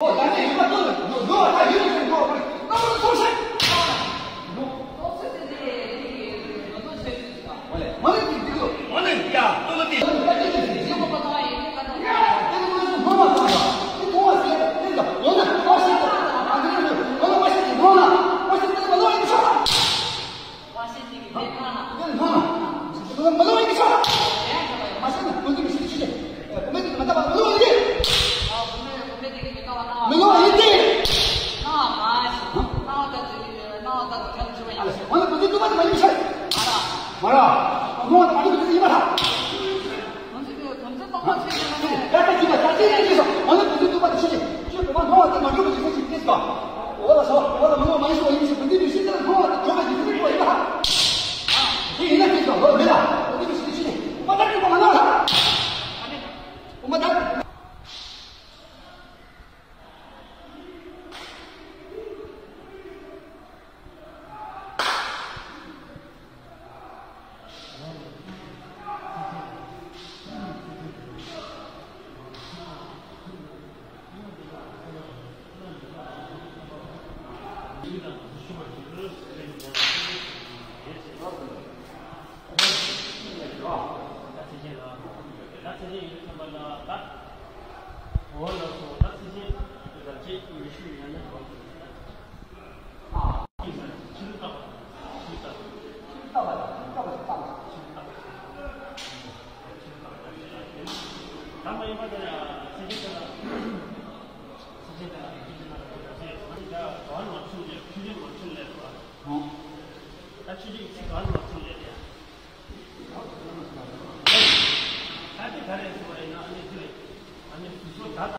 我咱这一块都有，如果他一个人给我，那我抽身。我弄一个上来。我把手，我。頑張りましょう。Gracias.